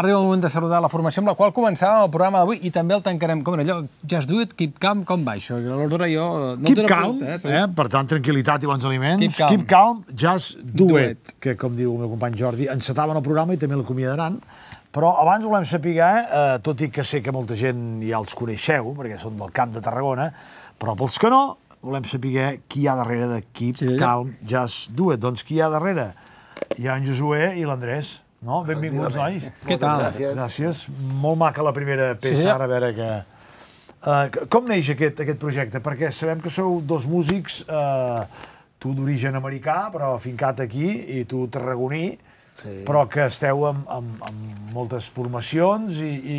arriba el moment de saludar la formació amb la qual començàvem el programa d'avui i també el tancarem. Com era allò? Just do it, keep calm, com va això? L'ordre jo... No keep calm, pregunta, eh, per tant, tranquil·litat i bons aliments. Keep calm. keep calm just do, Do it. it. Que, com diu el meu company Jordi, encetaven el programa i també l'acomiadaran. Però abans volem saber, eh, tot i que sé que molta gent ja els coneixeu, perquè són del camp de Tarragona, però pels que no, volem saber qui hi ha darrere de Keep Sí. Calm, Just Do It. Doncs qui hi ha darrere? Hi ha en Josué i l'Andrés. No? Benvinguts, nois. Què tal? gràcies. Gràcies. Molt maca la primera peça, Sí, sí. ara a veure que... Uh, com neix aquest, aquest projecte? Perquè sabem que sou dos músics, uh, tu d'origen americà, però fincat aquí, i tu tarragoní, Sí. però que esteu amb, amb, amb moltes formacions i, i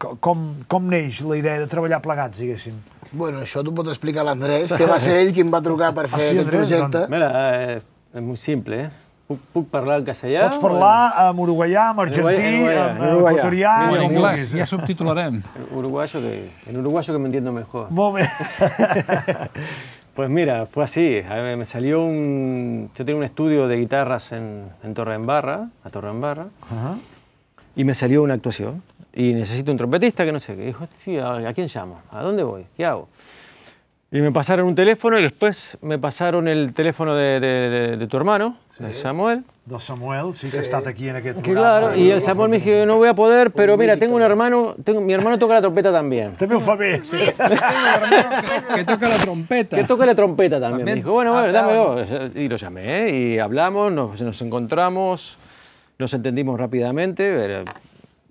co- com, com neix la idea de treballar plegats, diguéssim? Bueno, això t'ho pot explicar l'Andrés, que va ser ell qui em va trucar per Ah, fer sí, aquest Andrés? projecte. Mira, eh, és molt simple, eh? Puc, puc parlar en castellà? Pots parlar amb uruguaià, amb argentí, amb en equatorià, O en anglès, vulguis. ja subtitularem. Uruguayo que, en uruguayo que me entiendo mejor. Molt bé. Pues mira, fue así. Me salió un... Yo tenía un estudio de guitarras en, en Torredembarra, a Torredembarra, y me salió una actuación. Y necesito un trompetista que no sé qué. Dijo, sí, ¿a, a quién llamo? ¿A dónde voy? ¿Qué hago? Y me pasaron un teléfono y después me pasaron el teléfono de, de- de- de tu hermano, de Samuel. Del Samuel, sí que ha estat aquí en aquest Que programa. claro, y el Samuel me dijo, no voy a poder, pero mira, tengo un hermano, tengo, mi hermano toca la trompeta también. També ho fa bé, sí. que toca la trompeta. Que toca la trompeta también. También. Me dijo, bueno, Ah, bueno, dámelo. Y lo llamé y hablamos, nos, nos encontramos, nos entendimos rápidamente.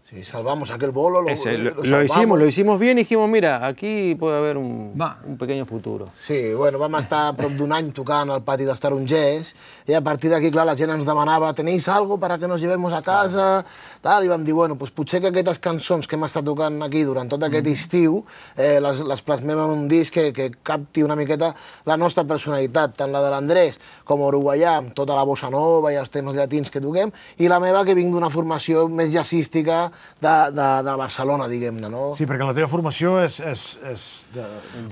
Sí, salvamos aquel bolo, lo, ese, lo, lo salvamos. hicimos, lo hicimos bien y dijimos, mira, aquí puede haber un, Va. un pequeño futuro. Sí, bueno, vam estar a prop d'un any tocant al pati dels tarongers i a partir d'aquí, clar, la gent ens demanava ¿tenéis algo para que nos llevemos a casa? Tal, I vam dir, bueno, pues potser que aquestes cançons que hem estat tocant aquí durant tot aquest estiu eh, les, les plasmem en un disc que, que capti una miqueta la nostra personalitat, tant la de l'Andrés com uruguaià, amb tota la bossa nova i els temes llatins que toquem, i la meva que vinc d'una formació més jazzística de, de, de Barcelona, diguem-ne, no? Sí, perquè la teva formació és... és, és de,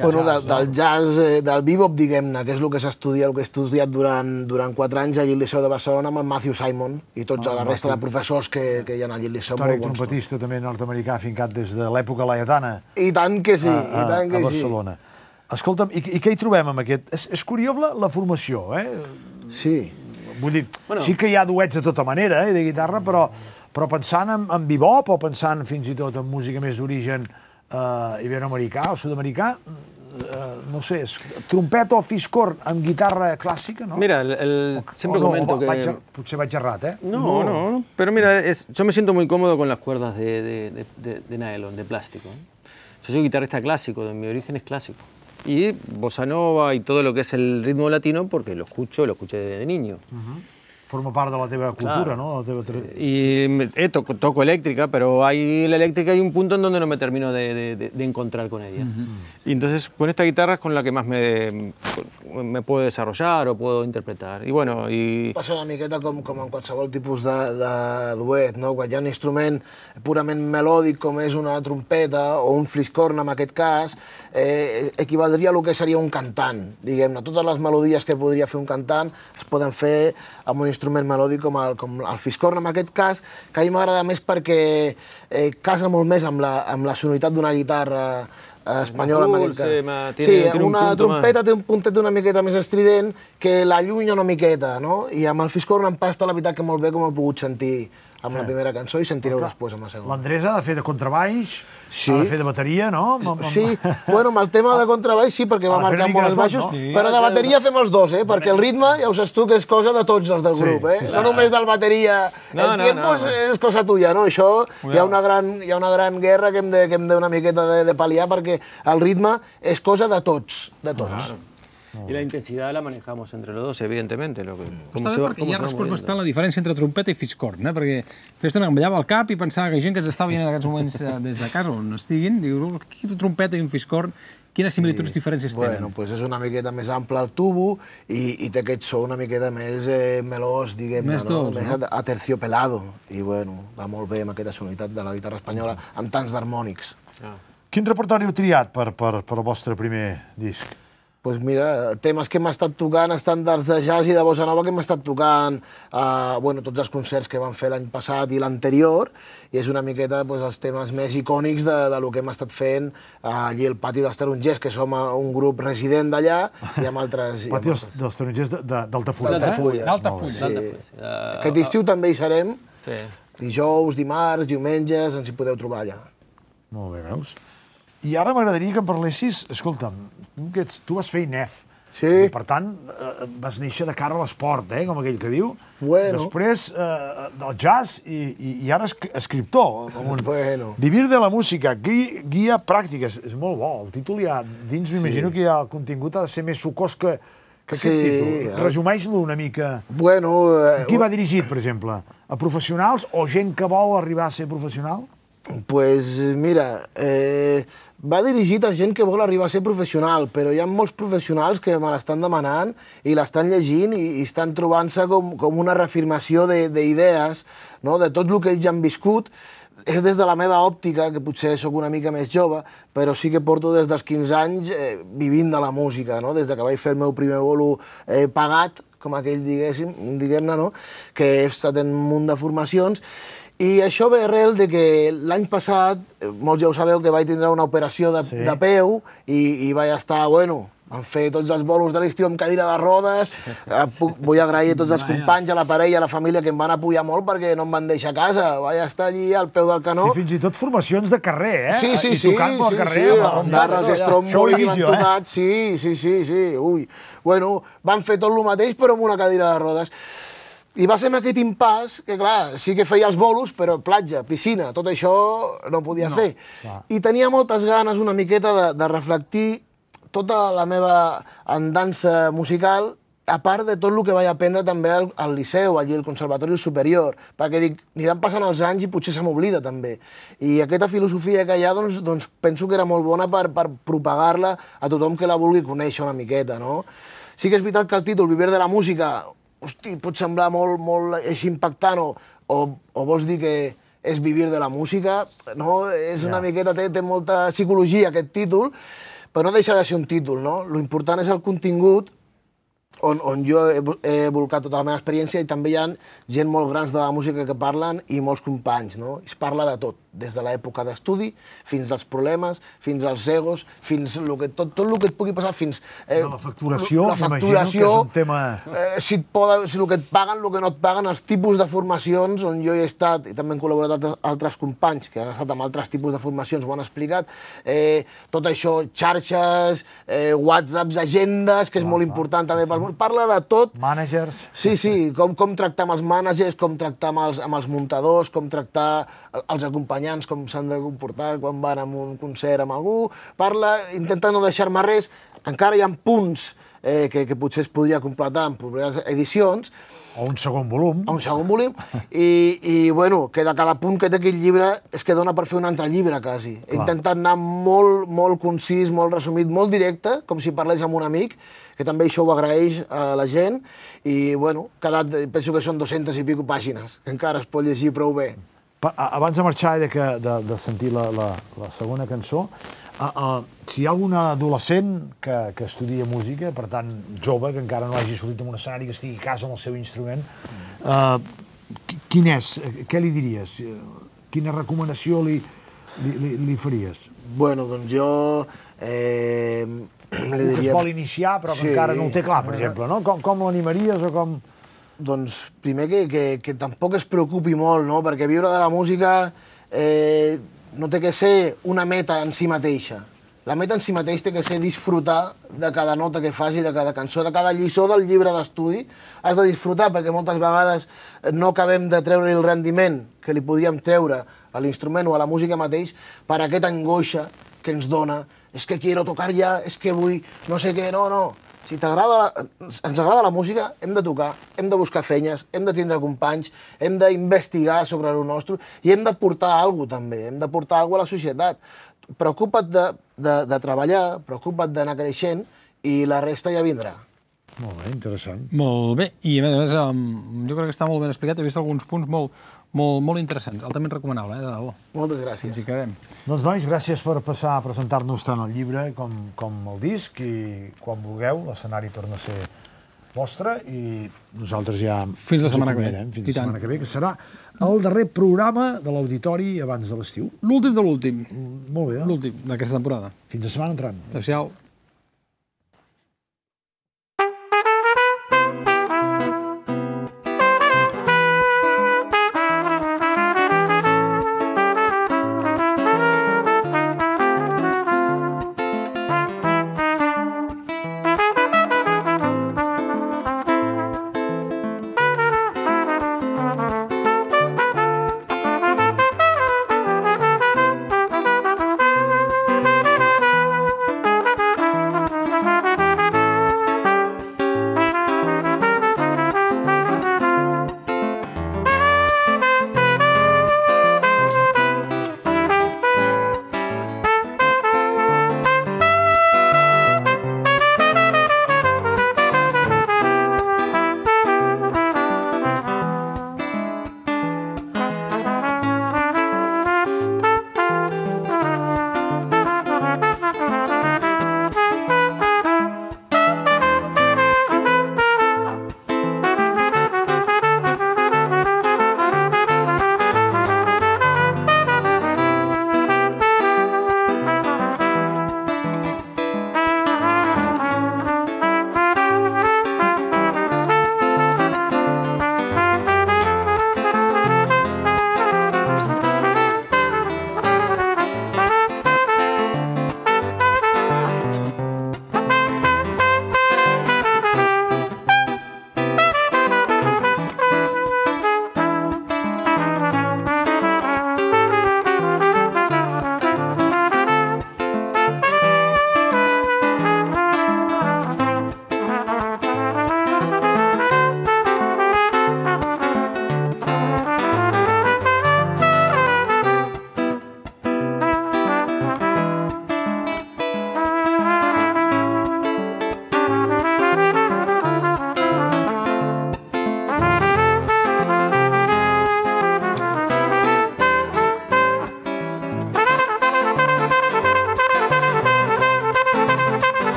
bueno, jazz, del, del jazz, eh, del bebop, diguem-ne, que és el que s'estudia, el que he estudiat durant, durant quatre anys allí al Liceu de Barcelona amb el Matthew Simon i tots Ah, la resta de professors que, que hi ha allí al Liceu. històric bons, trompetista també nord-americà fincat des de l'època laietana. I tant que sí, a, i a, tant que a Barcelona. Escolta'm, i, i què hi trobem amb aquest? És, és curiós la, la formació, eh? sí. Sí. Vull dir, Bueno. sí que hi ha duets de tota manera, eh, de guitarra, però, però pensant en, en bebop o pensant fins i tot en música més d'origen eh, iberoamericà o sud-americà, eh, no sé, és trompeta o fiscorn amb guitarra clàssica, no? Mira, el, el- siempre o no, comento va- que... Vaig, potser vaig errat, eh? No, no, no, pero mira, es- yo me siento muy cómodo con las cuerdas de, de, de, de- de nylon, de plástico. ¿eh? Yo soy guitarrista clásico, de mi origen es clásico. Y bossa nova y todo lo que es el ritmo latino porque lo escucho, lo escuché desde niño. Forma part de la teva cultura, Claro. no? De la teva Y eh, toco, toco eléctrica, pero hay la eléctrica hay un punto en donde no me termino de, de- de- encontrar con ella. Y entonces con esta guitarra es con la que más me, me puedo desarrollar o puedo interpretar. Y bueno, y Passa una miqueta com, com en qualsevol tipus de, de duet, no? Quan hi ha un instrument purament melòdic com és una trompeta o un fliscorn en aquest cas, eh, equivaldria a lo que seria un cantant, diguem-ne. Totes les melodies que podria fer un cantant es poden fer amb un instrument melòdic com el, com el fiscorn en aquest cas, que a mi m'agrada més perquè eh, casa molt més amb la, amb la sonoritat d'una guitarra eh, espanyola en aquest cas. sí, una trompeta té un puntet una miqueta més estrident que l'allunya una miqueta, no? I amb el fiscorn en pasta, la veritat que molt bé com he pogut sentir amb la primera cançó i sentireu després amb la segona. L'Andrés ha de fer de contrabaix, Sí. ha de fer de bateria, no? Amb- amb- Sí, bueno, amb el tema de contrabaix sí, perquè va marcar molt els baixos, no? Sí. però de bateria fem els dos, eh? Perquè el ritme, ja ho saps tu, que és cosa de tots els del Sí, grup, eh? sí, sí. no només del bateria. No, el no, tiempo no, és, no. és cosa tuya, no? Això hi ha una gran, hi ha una gran guerra que hem de, que hem de una miqueta de, de pal·liar perquè el ritme és cosa de tots, de tots. Y la intensidad la manejamos entre los dos, evidentemente. Lo que, cómo Està bé va- perquè ja se va respost moviendo. bastant la diferència entre trompeta i fiscorn, eh? perquè feia estona que em ballava el cap i pensava que gent que ens està veient en aquests moments eh, des de casa on estiguin, diu, quina trompeta i un fiscorn, quines similituds diferències Bueno, tenen? pues és una miqueta més ample el tubo i, i té aquest so una miqueta més eh, melós, diguem-ne, Més no? més no? aterciopelado. I bueno, va molt bé amb aquesta sonoritat de la guitarra espanyola, amb tants d'harmònics. Ah. Quin repertori heu triat per, per, per el vostre primer disc? Pues mira, temes que hem estat tocant, estàndards de jazz i de bossa nova que hem estat tocant eh, bueno, tots els concerts que vam fer l'any passat i l'anterior, i és una miqueta pues, els temes més icònics de, de lo que hem estat fent eh, allí al pati dels Tarongers, que som eh, un grup resident d'allà, i amb altres... Pati dels, altres. dels tarongers de- de- d'Altafulla. D'Altafulla. eh? D'Altafulla. Sí. Uh, Aquest estiu també hi serem, sí. dijous, dimarts, diumenges, ens hi podeu trobar allà. Molt bé, veus? I ara m'agradaria que em parlessis, escolta'm, tu, que ets, tu vas fer INEF. Sí. I, per tant, eh, vas néixer de cara a l'esport, eh, com aquell que diu. Bueno. Després eh, del jazz i, i, i ara esc escriptor. amb Un... Bueno. Vivir de la música, guia, guia pràctica, és, és molt bo. El títol ja, dins m'imagino que ja el contingut ha de ser més sucós que, que Sí, aquest títol. eh. Resumeix-lo una mica. Bueno, eh, Qui va dirigit, per exemple? A professionals o gent que vol arribar a ser professional? Pues mira, eh, va dirigit a gent que vol arribar a ser professional, però hi ha molts professionals que me l'estan demanant i l'estan llegint i, i estan trobant-se com, com una reafirmació de- d'idees, no? de tot el que ells han viscut. És des de la meva òptica, que potser sóc una mica més jove, però sí que porto des dels 15 anys eh, vivint de la música, no? des de que vaig fer el meu primer bolo eh, pagat, com aquell diguéssim, diguem-ne, no? que he estat en un munt de formacions, i això ve arrel de que l'any passat, eh, molts ja ho sabeu, que vaig tindre una operació de, Sí. de peu i, i vaig estar, bueno, vam fer tots els bolos de l'estiu amb cadira de rodes. Eh, puc, vull agrair a tots els companys, a la parella, a la família, que em van apoyar molt perquè no em van deixar a casa. Vaig estar allí al peu del canó. Sí, fins i tot formacions de carrer, eh? Sí, sí, I sí, tocant pel sí, carrer, sí, amb i visió, eh? entonat, sí, sí, sí, sí, ui. Bueno, van fer tot el mateix, però amb una cadira de rodes. I va ser amb aquest impàs que, clar, sí que feia els bolos, però platja, piscina, tot això no podia no, fer. clar. I tenia moltes ganes una miqueta de, de reflectir tota la meva andança musical a part de tot el que vaig aprendre també al, al Liceu, allí al Conservatori Superior, perquè dic, aniran passant els anys i potser se m'oblida també. I aquesta filosofia que hi ha, doncs, doncs penso que era molt bona per, per propagar-la a tothom que la vulgui conèixer una miqueta, no? Sí que és veritat que el títol Vivir de la música, hosti, pot semblar molt, molt així impactant o, o, o vols dir que és vivir de la música, no? És una miqueta, té, té molta psicologia aquest títol, però no deixa de ser un títol, no? Lo important és el contingut on, on jo he, he volcat tota la meva experiència i també hi ha gent molt grans de la música que parlen i molts companys, no? Es parla de tot, des de l'època d'estudi fins als problemes, fins als egos, fins lo que, tot, tot el que et pugui passar, fins... Eh, De la facturació, la m'imagino que facturació, és un tema- eh, si, et poden, si el que et paguen, el que no et paguen, els tipus de formacions on jo he estat, i també han col·laborat altres, altres companys que han estat amb altres tipus de formacions, ho han explicat, eh, tot això, xarxes, eh, whatsapps, agendes, que és molt important també pel Parla de tot, Managers... Sí, sí, com, com tractar amb els mànagers, com tractar amb els, amb els muntadors, com tractar els acompanyants, com s'han de comportar quan van a un concert amb algú. Parla, intenta no deixar-me res. Encara hi ha punts eh, que, que potser es podria completar en properes edicions, O un segon volum. a un segon volum, i, i bueno, que de cada punt que té aquell llibre és que dona per fer un altre llibre, quasi. He intentat anar molt, molt concís, molt resumit, molt directe, com si parlés amb un amic, que també això ho agraeix a la gent, i bueno, cada, penso que són 200 i pico pàgines, que encara es pot llegir prou bé. Abans de marxar i de, que, de, de sentir la, la, la segona cançó, uh, uh, si hi ha algun adolescent que, que estudia música, per tant, jove, que encara no hagi sortit en un escenari, que estigui a casa amb el seu instrument, uh, qui- quin és? Què li diries? Quina recomanació li, li, li, li faries? Bueno, doncs jo eh, li Algú que es diria... vol iniciar però que Sí. encara no ho té clar, per exemple, no? Com, com l'animaries o com... Doncs primer que, que, que tampoc es preocupi molt, no? perquè viure de la música eh, no té que ser una meta en si mateixa. La meta en si mateix té que ser disfrutar de cada nota que faci, de cada cançó, de cada lliçó del llibre d'estudi. Has de disfrutar perquè moltes vegades no acabem de treure el rendiment que li podíem treure a l'instrument o a la música mateix per aquesta angoixa que ens dona. És que quiero tocar ja, és que vull no sé què, no, no. Si t'agrada, la- ens agrada la música, hem de tocar, hem de buscar feines, hem de tindre companys, hem d'investigar sobre el nostre i hem de portar alguna cosa també, hem de portar alguna a la societat. Preocupa't de, de, de treballar, preocupa't d'anar creixent i la resta ja vindrà. Molt bé, interessant. Molt bé, i a més a més, jo crec que està molt ben explicat, he vist alguns punts molt, molt, molt interessants, altament recomanable, eh, de debò. Moltes Ens gràcies. hi quedem. Doncs, nois, gràcies per passar a presentar-nos tant el llibre com, com el disc i quan vulgueu l'escenari torna a ser vostre i nosaltres ja... Fins la ens setmana que ve. acomiadem, Fins I la tant. setmana que ve, que serà el darrer programa de l'auditori abans de l'estiu. L'últim de l'últim, Molt bé, no? l'últim d'aquesta temporada. Fins la setmana entrant. Adéu-siau.